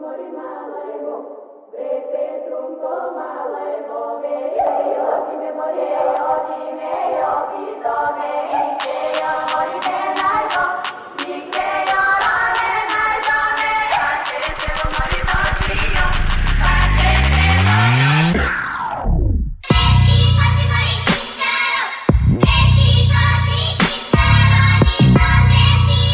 mori life?